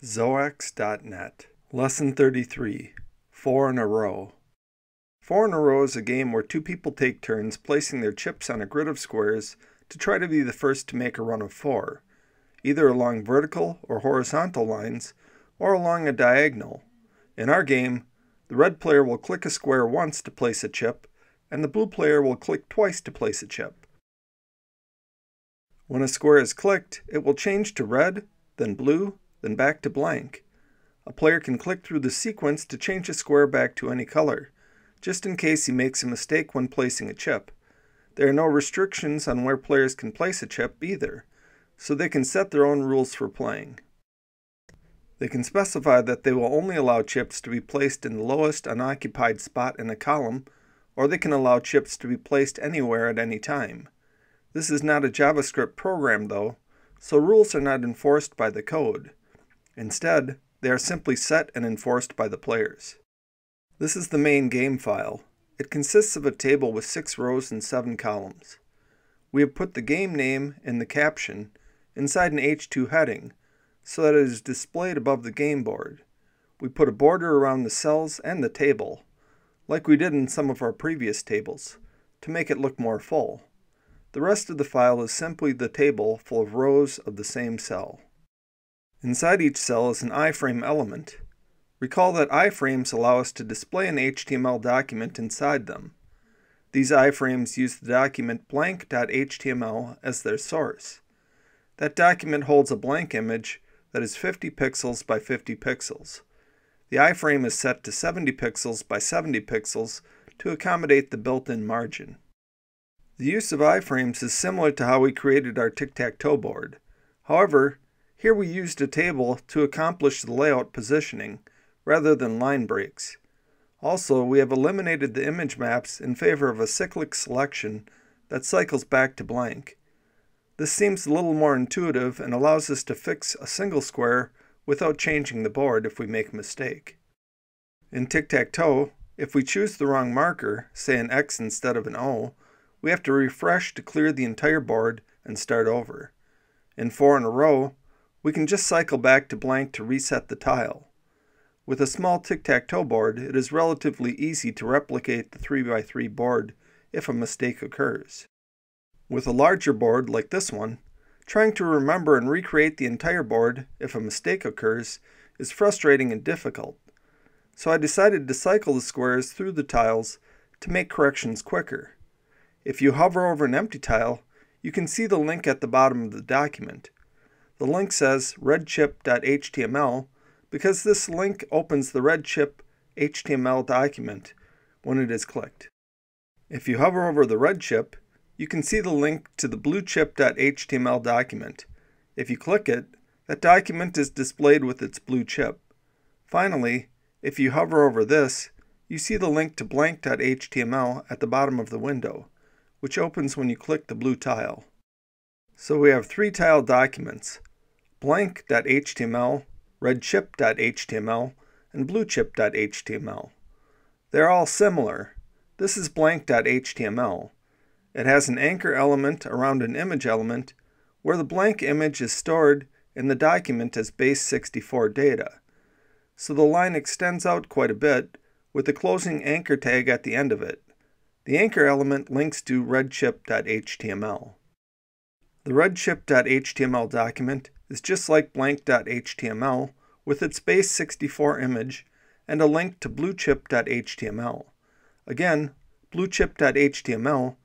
XoaX.net. Lesson 33 Four in a Row. Four in a Row is a game where two people take turns placing their chips on a grid of squares to try to be the first to make a run of four, either along vertical or horizontal lines or along a diagonal. In our game, the red player will click a square once to place a chip, and the blue player will click twice to place a chip. When a square is clicked, it will change to red, then blue, then back to blank. A player can click through the sequence to change a square back to any color, just in case he makes a mistake when placing a chip. There are no restrictions on where players can place a chip either, so they can set their own rules for playing. They can specify that they will only allow chips to be placed in the lowest unoccupied spot in a column, or they can allow chips to be placed anywhere at any time. This is not a JavaScript program though, so rules are not enforced by the code. Instead, they are simply set and enforced by the players. This is the main game file. It consists of a table with six rows and seven columns. We have put the game name and the caption inside an H2 heading so that it is displayed above the game board. We put a border around the cells and the table, like we did in some of our previous tables, to make it look more full. The rest of the file is simply the table full of rows of the same cell. Inside each cell is an iframe element. Recall that iframes allow us to display an HTML document inside them. These iframes use the document blank.html as their source. That document holds a blank image that is 50 pixels by 50 pixels. The iframe is set to 70 pixels by 70 pixels to accommodate the built-in margin. The use of iframes is similar to how we created our tic-tac-toe board. However, here we used a table to accomplish the layout positioning, rather than line breaks. Also, we have eliminated the image maps in favor of a cyclic selection that cycles back to blank. This seems a little more intuitive and allows us to fix a single square without changing the board if we make a mistake. In tic-tac-toe, if we choose the wrong marker, say an X instead of an O, we have to refresh to clear the entire board and start over. In four in a row, we can just cycle back to blank to reset the tile. With a small tic-tac-toe board, it is relatively easy to replicate the 3x3 board if a mistake occurs. With a larger board like this one, trying to remember and recreate the entire board if a mistake occurs is frustrating and difficult. So I decided to cycle the squares through the tiles to make corrections quicker. If you hover over an empty tile, you can see the link at the bottom of the document. The link says redchip.html because this link opens the redchip HTML document when it is clicked. If you hover over the red chip, you can see the link to the bluechip.html document. If you click it, that document is displayed with its blue chip. Finally, if you hover over this, you see the link to blank.html at the bottom of the window, which opens when you click the blue tile. So we have three tile documents, blank.html, redchip.html, and bluechip.html. They're all similar. This is blank.html. It has an anchor element around an image element where the blank image is stored in the document as base64 data. So the line extends out quite a bit with the closing anchor tag at the end of it. The anchor element links to redchip.html. The redchip.html document is just like blank.html with its base64 image and a link to bluechip.html. Again, bluechip.html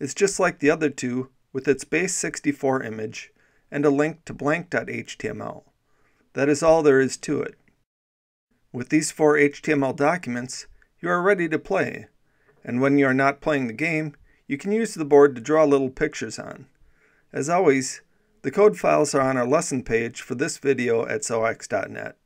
is just like the other two with its base64 image and a link to blank.html. That is all there is to it. With these four HTML documents, you are ready to play, and when you are not playing the game, you can use the board to draw little pictures on. As always, the code files are on our lesson page for this video at xoax.net.